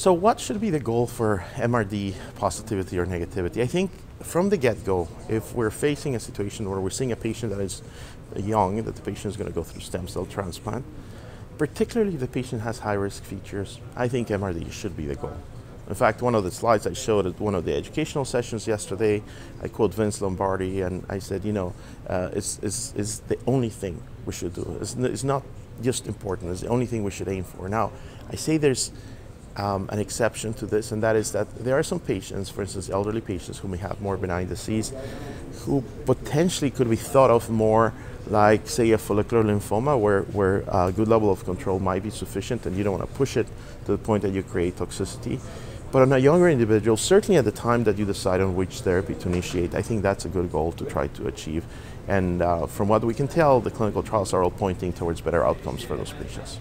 So, what should be the goal for MRD positivity or negativity? I think from the get go, if we're facing a situation where we're seeing a patient that is young, that the patient is going to go through stem cell transplant, particularly if the patient has high risk features, I think MRD should be the goal. In fact, one of the slides I showed at one of the educational sessions yesterday, I quote Vince Lombardi and I said, you know, uh, it's, it's, it's the only thing we should do. It's, it's not just important, it's the only thing we should aim for. Now, I say there's um, an exception to this, and that is that there are some patients, for instance, elderly patients who may have more benign disease, who potentially could be thought of more like, say, a follicular lymphoma, where, where a good level of control might be sufficient and you don't want to push it to the point that you create toxicity. But on a younger individual, certainly at the time that you decide on which therapy to initiate, I think that's a good goal to try to achieve. And uh, from what we can tell, the clinical trials are all pointing towards better outcomes for those patients.